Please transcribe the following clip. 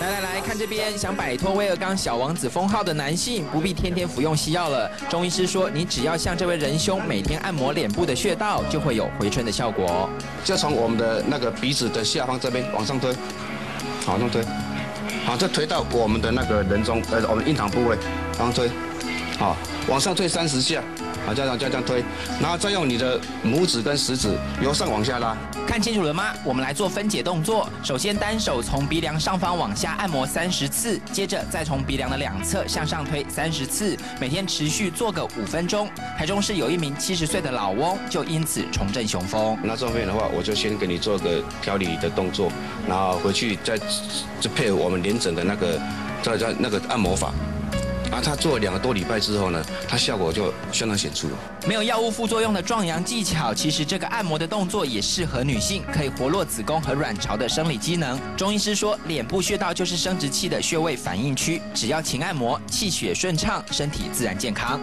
来来来看这边，想摆脱威尔刚小王子封号的男性，不必天天服用西药了。中医师说，你只要像这位仁兄每天按摩脸部的穴道，就会有回春的效果。就从我们的那个鼻子的下方这边往上推，往上推，好，就推到我们的那个人中，呃，我们印堂部位，往上推，好，往上推三十下。好，这样这样推，然后再用你的拇指跟食指由上往下拉。看清楚了吗？我们来做分解动作。首先单手从鼻梁上方往下按摩三十次，接着再从鼻梁的两侧向上推三十次，每天持续做个五分钟。台中市有一名七十岁的老翁就因此重振雄风。那这方面的话，我就先给你做个调理的动作，然后回去再就配合我们连诊的那个在在那个按摩法。而，他做了两个多礼拜之后呢，他效果就相当显著。没有药物副作用的壮阳技巧，其实这个按摩的动作也适合女性，可以活络子宫和卵巢的生理机能。中医师说，脸部穴道就是生殖器的穴位反应区，只要勤按摩，气血顺畅，身体自然健康。